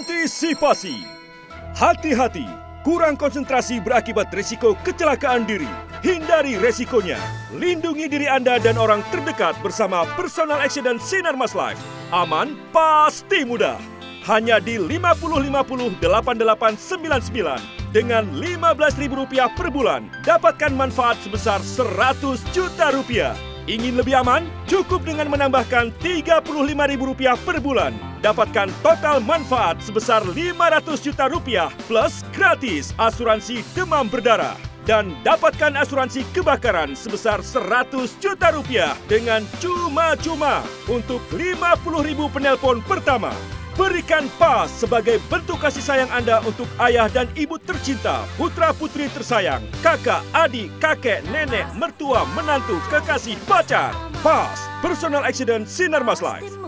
Antisipasi. Hati-hati, kurang konsentrasi berakibat risiko kecelakaan diri. Hindari resikonya. Lindungi diri Anda dan orang terdekat bersama Personal Accident Sinar Mas Life. Aman, pasti mudah. Hanya di 5050 8899 dengan Rp15.000 per bulan. Dapatkan manfaat sebesar 100 juta rupiah. Ingin lebih aman? Cukup dengan menambahkan Rp35.000 per bulan. Dapatkan total manfaat sebesar 500 juta rupiah plus gratis asuransi demam berdarah. Dan dapatkan asuransi kebakaran sebesar 100 juta rupiah dengan cuma-cuma untuk 50.000 penelpon pertama. Berikan PAS sebagai bentuk kasih sayang Anda untuk ayah dan ibu tercinta, putra-putri tersayang, kakak, adik, kakek, nenek, mertua, menantu, kekasih, pacar. PAS, Personal Accident Sinar Mas Life.